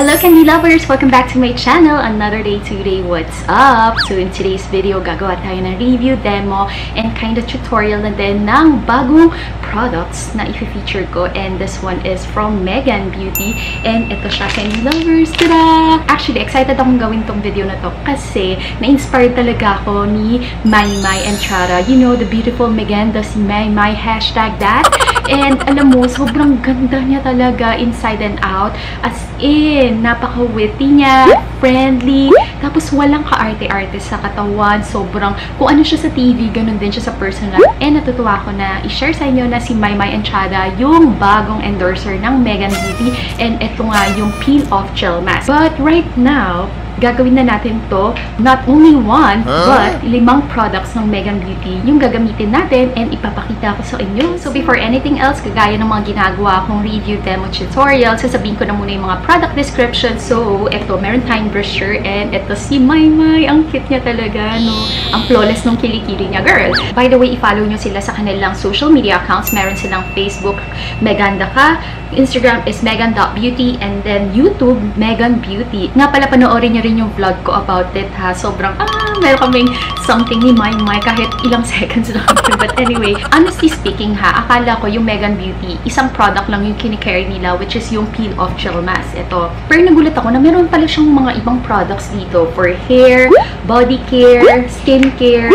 Hello Candy Lovers! Welcome back to my channel. Another day today. What's up? So in today's video, gagawa tayo ng review, demo, and kind of tutorial na din ng bagong products na i-feature ko. And this one is from Megan Beauty. And ito siya, Candy Lovers! Tada! Actually, excited akong gawin tong video na to kasi na-inspired talaga ako ni Mai and Chara. You know, the beautiful Meganda si Mai, hashtag that. And alam mo, sobrang ganda niya talaga inside and out. As in, napaka-witty niya, friendly, tapos walang ka-arte-arte sa katawan. Sobrang, kung ano siya sa TV, ganun din siya sa personal. And natutuwa ko na i-share sa inyo na si Mai Enchada, yung bagong endorser ng Megan Beauty. And ito nga yung Peel Off Gel Mask. But right now, gagawin na natin to not only one, but limang products ng Megan Beauty yung gagamitin natin and ipapakita ko sa inyo. So before anything else, kagaya ng mga ginagawa kong review, demo, tutorial, sasabihin ko na muna yung mga product description. So, eto, meron tayong brochure and eto si Mai Mai. Ang cute niya talaga, no? Ang flawless nung kilikili niya, girl. By the way, i-follow nyo sila sa kanilang social media accounts. Meron silang Facebook, Meganda ka. Instagram is megan.beauty and then YouTube, Megan Beauty. Nga pala, panoorin nyo rin yung vlog ko about it ha. Sobrang, ah, meron kaming something ni Mai Mai kahit ilang seconds lang. But anyway, honestly speaking ha, akala ko yung Megan Beauty, isang product lang yung kinicarry nila which is yung Peel Off Gel Mask. Ito. Pero nagulat ako na meron pala siyang mga ibang products dito for hair, body care, skin care,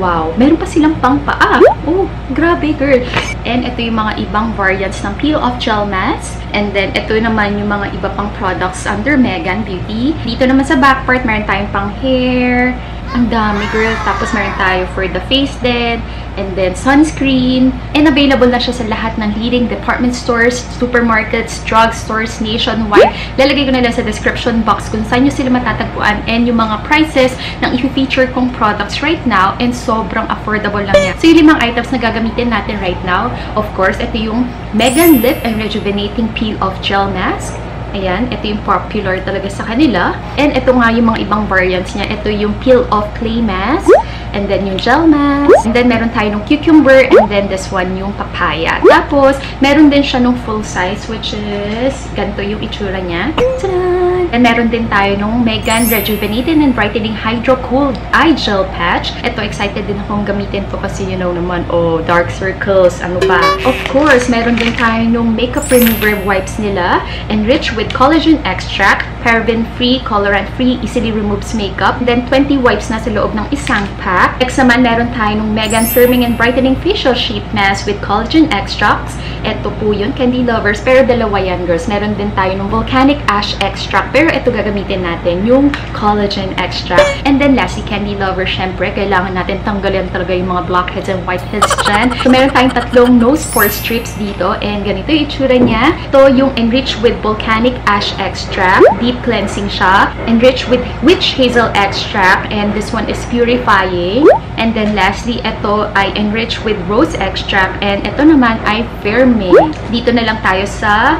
Wow! Meron pa silang pang paa. Oh, grabe girl. And ito yung mga ibang variants ng Peel Off Gel Mask. And then, ito naman yung mga iba pang products under Megan Beauty. Dito naman sa back part, meron tayong pang hair. Ang dami, girl. Tapos, meron tayo for the face din. And then, sunscreen. And available na siya sa lahat ng leading department stores, supermarkets, drugstores, nationwide. Lalagay ko na lang sa description box kung saan nyo sila matatagpuan and yung mga prices ng i-feature kong products right now. And sobrang affordable lang yan. So, yung limang items na gagamitin natin right now, of course, ito yung Megan Lip and Rejuvenating Peel Off Gel Mask. Ayan, ito yung popular talaga sa kanila. And ito nga yung mga ibang variants niya. Ito yung Peel Off Clay Mask. And then yung gel mask. And then meron tayo ng cucumber. And then this one yung papaya. Tapos, meron din siya nung full size which is ganito yung itsura niya. Tadaan! And meron din tayo nung Megan Rejuvenating and Brightening Hydro Cold Eye Gel Patch. Ito, excited din akong gamitin to kasi you know naman, oh, dark circles, ano ba. Of course, meron din tayo nung makeup remover wipes nila. Enriched with collagen extract, paraben-free, colorant-free, easily removes makeup. Then, 20 wipes na sa loob ng isang pack. Next naman, meron tayo nung Megan Firming and Brightening Facial Sheet Mask with collagen extracts. Ito po yun, Candy Lovers. Pero dalawa yan, girls. Meron din tayo nung Volcanic Ash Extract. Pero ito gagamitin natin, yung collagen extract. And then lastly, Candy Lovers, syempre, kailangan natin tanggalin talaga yung mga blackheads and whiteheads dyan. So, meron tayong tatlong nose pore strips dito. And ganito yung itsura niya. Ito yung enriched with Volcanic Ash Extract. Cleansing siya. Enriched with Witch Hazel Extract. And this one is purifying. And then lastly, ito ay enriched with rose extract. And ito naman ay firming. Dito na lang tayo sa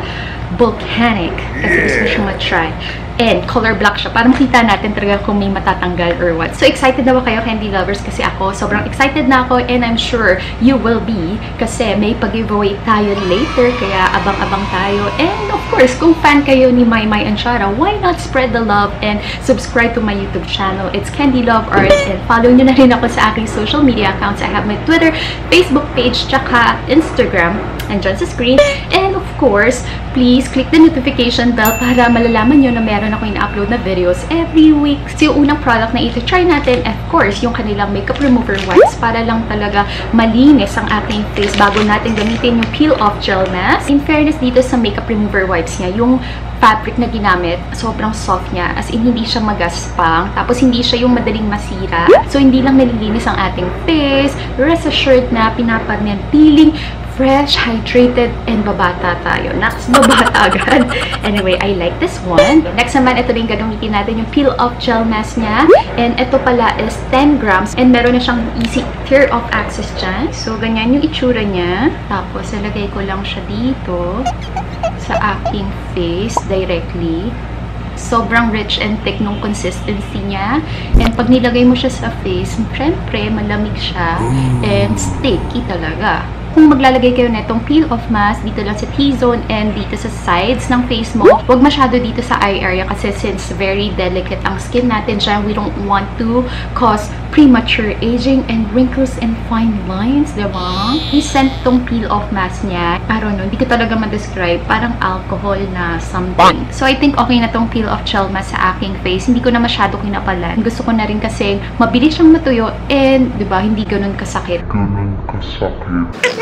volcanic. Kasi gusto siya matry. And color black siya para makita natin talaga kung may matatanggal or what. So excited na ba kayo candy lovers? Kasi ako, sobrang excited na ako and I'm sure you will be kasi may pag-giveaway tayo later kaya abang-abang tayo. And of course, kung fan kayo ni Mai Mai and Shara, why not spread the love and subscribe to my YouTube channel. It's Candy Love Art and follow nyo na rin ako sa aking social media accounts. I have my Twitter, Facebook page, tsaka Instagram and dyan sa screen. And of course, please click the notification bell para malalaman nyo na meron ako in-upload na videos every week. So, yung unang product na ito-try natin, of course, yung kanilang makeup remover wipes para lang talaga malinis ang ating face bago natin gamitin yung peel-off gel mask. In fairness dito sa makeup remover wipes niya, yung fabric na ginamit, sobrang soft niya. As in, hindi siya magaspang. Tapos, hindi siya yung madaling masira. So, hindi lang nalilinis ang ating face. Rest assured na pinaparnian peeling fresh, hydrated, and babata tayo. Next, babata agad. Anyway, I like this one. Next naman, ito din gagamitin natin yung peel-off gel mask niya. And ito pala is 10 grams. And meron na siyang easy tear-off access dyan. So, ganyan yung itsura niya. Tapos, ilagay ko lang siya dito sa aking face directly sobrang rich and thick nung consistency niya. And pag nilagay mo siya sa face, syempre, malamig siya and sticky talaga. Kung maglalagay kayo netong peel-off mask dito lang sa T-zone and dito sa sides ng face mo, huwag masyado dito sa eye area kasi since very delicate ang skin natin dyan, we don't want to cause premature aging and wrinkles and fine lines, diba? He sent tong peel-off mask niya. Don't know, hindi ko talaga ma-describe. Parang alcohol na something. So, I think okay na tong peel-off gel mask sa aking face. Hindi ko na masyado kinapalan. Gusto ko na rin kasi mabilis siyang matuyo and, diba, hindi ganun kasakit. Ganun kasakit.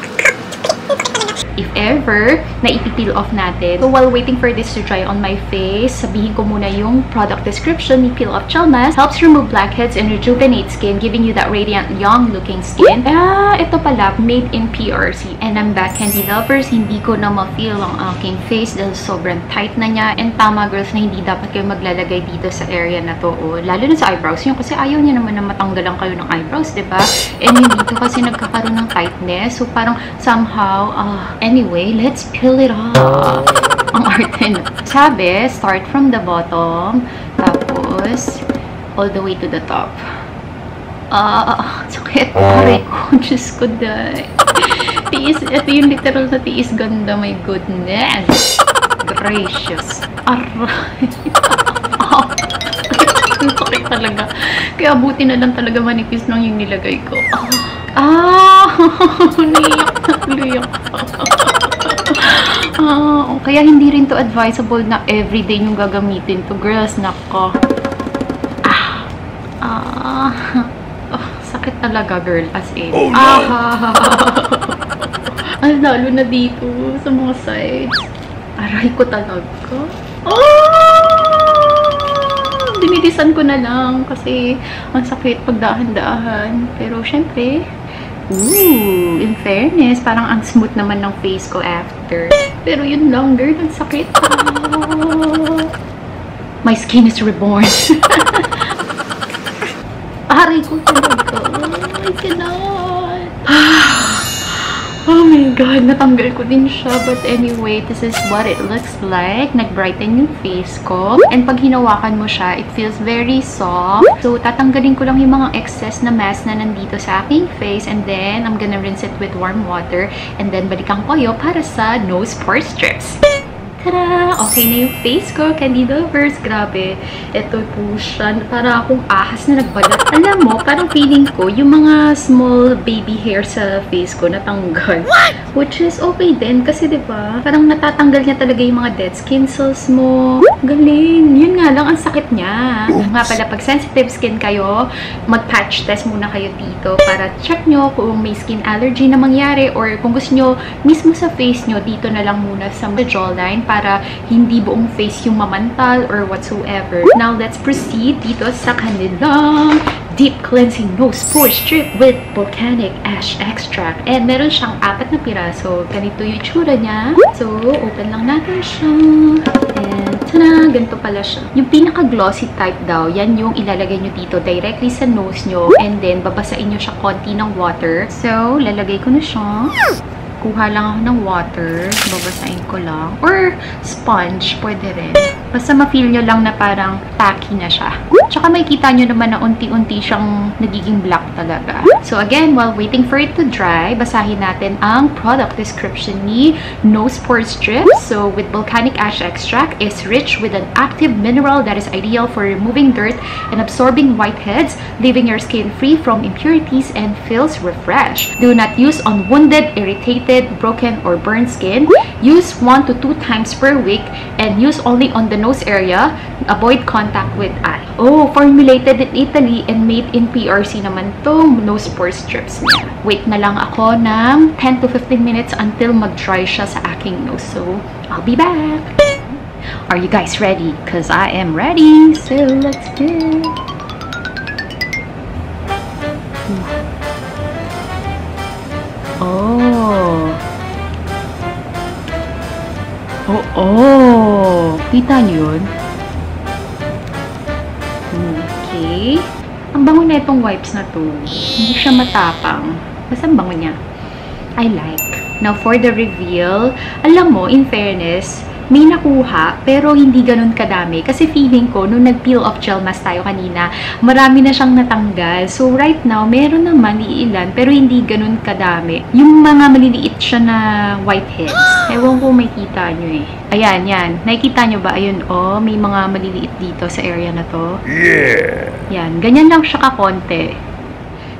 if ever, na ipipeel off natin. So, while waiting for this to dry on my face, sabihin ko muna yung product description ni Peel Off Gel Mask. Helps remove blackheads and rejuvenate skin, giving you that radiant, young-looking skin. Ah, ito pala, made in PRC. And I'm back, Candy Lovers. Hindi ko na ma-feel ang aking face dahil sobrang tight na niya. And tama, girls, na hindi dapat kayo maglalagay dito sa area na to. O, lalo na sa eyebrows nyo kasi ayaw niya naman na matanggalan kayo ng eyebrows, ba? And yung dito kasi nagkakaroon ng tightness. So, parang somehow, ah, Anyway, let's peel it off. Ang arte na. Sabi, start from the bottom, tapos, all the way to the top. Ah, sakit. Aray ko. Diyos ko, day. Tiis, ito yung literal na tiis ganda. My goodness. Gracious. Aray. Sakit talaga. Kaya buti na lang talaga manipis lang yung nilagay ko. Ah! Niyak na tuloy ako. Ah, kaya hindi rin to advisable na everyday yung gagamitin to. Girls, nako. Ah! Ah! Oh, sakit talaga, girl. As in. Oh, no. Ah! Ang lalo na dito sa mga sides. Aray ko talaga. Oh! Dinidisan ko na lang kasi ang sakit pag dahan-dahan. Pero syempre, ooh, in fairness, parang ang smooth naman ng face ko after. Pero yun lang, girl, sakit. Ah. My skin is reborn. Aray ko talaga. Oh, I cannot. Oh my God, natanggal ko din siya. But anyway, this is what it looks like. Nag-brighten yung face ko. And pag hinawakan mo siya, it feels very soft. So, tatanggalin ko lang yung mga excess na mask na nandito sa aking face. And then, I'm gonna rinse it with warm water. And then, balikan ko kayo para sa nose pore strips. Tada! Okay na yung face ko, Candy Lovers. Grabe. Ito po siya. Para akong ahas na nagbalat. Alam mo, parang feeling ko, yung mga small baby hair sa face ko natanggal. What? Which is okay din. Kasi, di ba parang natatanggal niya talaga yung mga dead skin cells mo. Galing. Yun nga lang, ang sakit niya. Nga pala, pag sensitive skin kayo, mag-patch test muna kayo dito para check nyo kung may skin allergy na mangyari or kung gusto nyo mismo sa face nyo, dito na lang muna sa jawline para hindi buong face yung mamantal or whatsoever. Now, let's proceed dito sa kanilang Deep Cleansing Nose Pore Strip with Volcanic Ash Extract. And meron siyang apat na piraso. Ganito yung itsura niya. So, open lang natin siya. And, tada! Ganito pala siya. Yung pinaka-glossy type daw, yan yung ilalagay nyo dito directly sa nose nyo. And then, babasain nyo siya konti ng water. So, lalagay ko na siya kuha lang ako ng water. Babasain ko lang. Or sponge, pwede rin. Basta ma-feel nyo lang na parang tacky na siya. Tsaka makikita nyo naman na unti-unti siyang nagiging black talaga. So again, while waiting for it to dry, basahin natin ang product description ni Nose Pore Strip. So with volcanic ash extract is rich with an active mineral that is ideal for removing dirt and absorbing whiteheads, leaving your skin free from impurities and feels refreshed. Do not use on wounded, irritated, broken, or burned skin. Use 1 to 2 times per week and use only on the nose area. Avoid contact with eye. Oh, formulated in Italy and made in PRC naman tong nose pore strips. Wait na lang ako ng 10 to 15 minutes until mag-dry siya sa aking nose. So, I'll be back. Are you guys ready? Because I am ready. So, let's go. Oh. Kita niyo yun? Okay. Ang bango na itong wipes na to. Hindi siya matapang. Basta ang bango niya. I like. Now, for the reveal, alam mo, in fairness, may nakuha, pero hindi ganun kadami. Kasi feeling ko, nung nag-peel off gel mask tayo kanina, marami na siyang natanggal. So, right now, meron naman iilan, pero hindi ganun kadami. Yung mga maliliit siya na whiteheads. Ewan ko may kita nyo eh. Ayan, yan. Nakikita nyo ba? Ayun, oh, may mga maliliit dito sa area na to. Yeah! Yan, ganyan lang siya kakonte.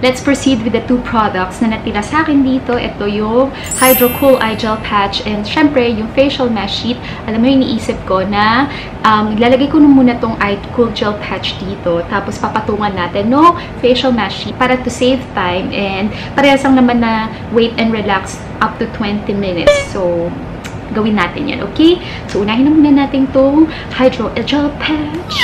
Let's proceed with the two products na natira sa akin dito. Ito yung Hydro Cool Eye Gel Patch and syempre yung facial mask sheet. Alam mo yung iniisip ko na um, ilalagay ko na muna tong Eye Cool Gel Patch dito. Tapos papatungan natin no facial mask sheet para to save time and parehas lang naman na wait and relax up to 20 minutes. So, gawin natin yan, okay? So, unahin na muna natin tong Hydro Gel Patch.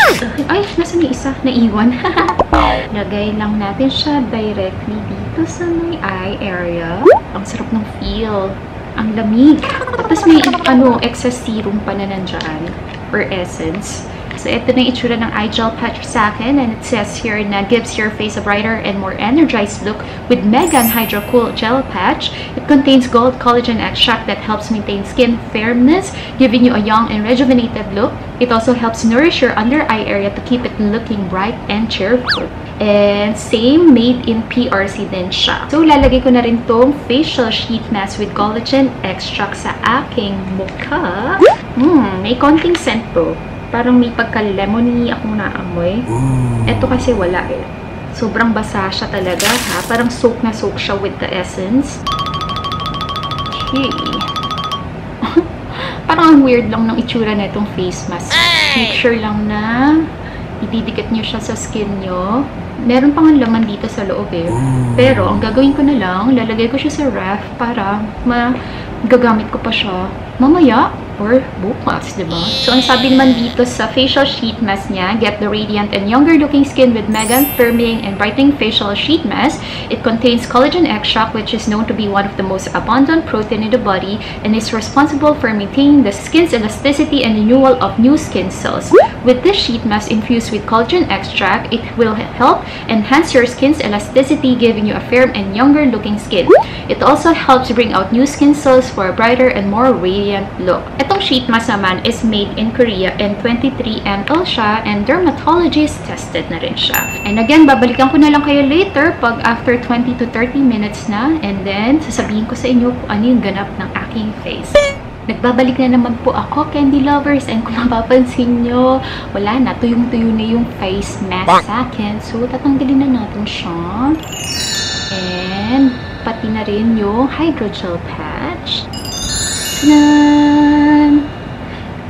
Ay, nasa yung isa? Naiwan. Lagay lang natin siya directly dito sa may eye area. Ang sarap ng feel. Ang lamig. Tapos may ano, excess serum pa na nandyan. Or essence. So, ito na yung itsura ng eye gel patch sa akin. And it says here na gives your face a brighter and more energized look with Megan Hydro Cool Gel Patch. It contains gold collagen extract that helps maintain skin firmness, giving you a young and rejuvenated look. It also helps nourish your under eye area to keep it looking bright and cheerful. And same, made in PRC din siya. So, lalagay ko na rin tong facial sheet mask with collagen extract sa aking mukha. Hmm, may konting scent to. Parang may pagka-lemony akong naamoy. Ito kasi wala eh. Sobrang basa siya talaga ha. Parang soak na soak siya with the essence. Okay. Parang ang weird lang ng itsura na itong face mask. Make sure lang na ididikit nyo siya sa skin nyo. Meron pang laman dito sa loob eh. Pero, ang gagawin ko na lang, lalagay ko siya sa ref para magagamit ko pa siya mamaya or bukas, di ba? So, ang sabi naman dito sa facial sheet mask niya, get the radiant and younger looking skin with Megan Firming and Brightening Facial Sheet Mask. It contains collagen extract, which is known to be one of the most abundant protein in the body and is responsible for maintaining the skin's elasticity and renewal of new skin cells. With this sheet mask infused with collagen extract, it will help enhance your skin's elasticity, giving you a firm and younger looking skin. It also helps bring out new skin cells for a brighter and more radiant look. Itong sheet mask naman is made in Korea and 23 ml siya and dermatologist tested na rin siya. And again, babalikan ko na lang kayo later pag after 20 to 30 minutes na and then sasabihin ko sa inyo kung ano yung ganap ng aking face. Nagbabalik na naman po ako, candy lovers. And kung mapapansin nyo, wala na. Tuyong-tuyo na yung face mask sa akin. So, tatanggalin na natin siya. And, pati na rin yung hydrogel patch. Tanan!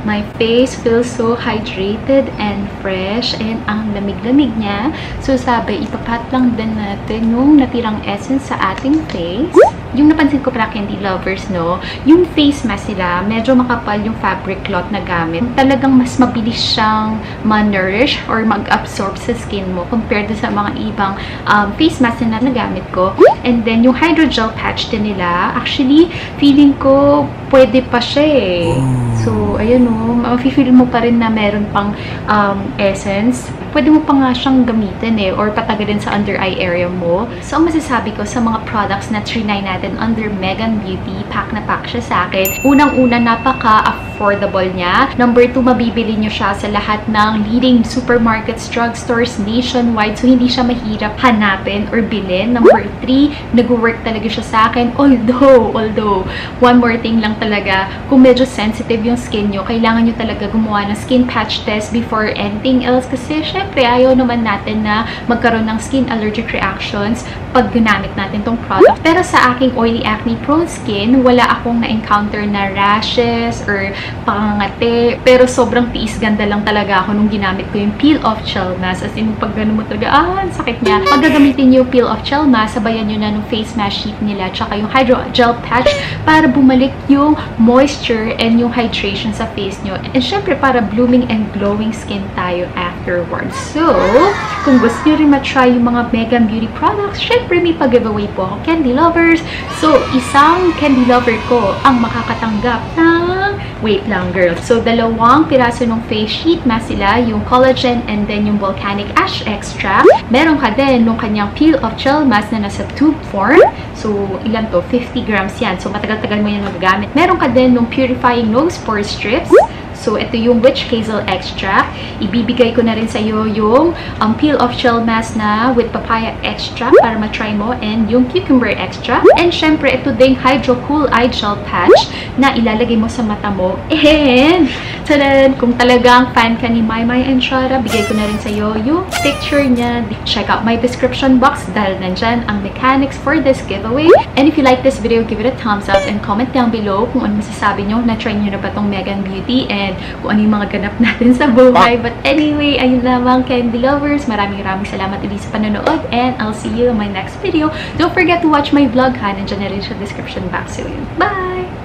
My face feels so hydrated and fresh and ang lamig-lamig niya. So, sabi, ipapat lang din natin yung natirang essence sa ating face. Yung napansin ko para candy lovers, no, yung face mask nila, medyo makapal yung fabric cloth na gamit. Talagang mas mabilis siyang ma-nourish or mag-absorb sa skin mo compared sa mga ibang um, face mask na nagamit ko. And then, yung hydrogel patch din nila, actually, feeling ko pwede pa siya eh. So, ayun o, mafe-feel mo pa rin na meron pang um, essence. Pwede mo pa nga siyang gamitin eh, or patagalin sa under eye area mo. So, ang masasabi ko sa mga products na trinay natin under Megan Beauty, pack na pack siya sa akin. Unang-una, napaka-affordable niya. Number two, mabibili nyo siya sa lahat ng leading supermarkets, drugstores, nationwide. So, hindi siya mahirap hanapin or bilhin. Number three, nag-work talaga siya sa akin. Although, although, one more thing lang talaga, kung medyo sensitive yung skin nyo, kailangan nyo talaga gumawa ng skin patch test before anything else. Kasi, syempre, ayaw naman natin na magkaroon ng skin allergic reactions pag ginamit natin tong product. Pero sa aking oily acne prone skin, wala akong na-encounter na rashes or pangangate. Pero sobrang tiis ganda lang talaga ako nung ginamit ko yung peel off gel mask. As in, pag ganun mo talaga, ah, ang sakit niya. Pag gagamitin nyo yung peel off gel mask, sabayan nyo na nung face mask sheet nila, tsaka yung hydro gel patch para bumalik yung moisture and yung hydration sa face nyo. And syempre, para blooming and glowing skin tayo afterwards. So, kung gusto nyo rin matry yung mga Megan Beauty products, syempre may pag-giveaway po ako, candy lovers. So, isang candy lover ko ang makakatanggap ng! Wait lang, girl. So, dalawang piraso ng face sheet mask sila, yung collagen and then yung volcanic ash extract. Meron ka din nung kanyang peel of gel mask na nasa tube form. So, ilan to? 50 grams yan. So, matagal-tagal mo yan magagamit. Meron ka din nung purifying nose pore strips. So, ito yung witch hazel extract. Ibibigay ko na rin sa iyo yung um, peel of gel mask na with papaya extract para matry mo and yung cucumber extract. And syempre, ito ding Hydro Cool Eye Gel Patch na ilalagay mo sa mata mo. And, tadan, kung talagang fan ka ni My and Shara, bigay ko na rin sa iyo yung picture niya. Check out my description box dahil nandyan ang mechanics for this giveaway. And if you like this video, give it a thumbs up and comment down below kung ano masasabi nyo. Na-try nyo na ba tong Megan Beauty and kung ano yung mga ganap natin sa buhay. But anyway, ayun lamang candy lovers. Maraming maraming salamat ulit sa panonood and I'll see you in my next video. Don't forget to watch my vlog ha. Nandiyan na rin sa description box. So yun. Bye!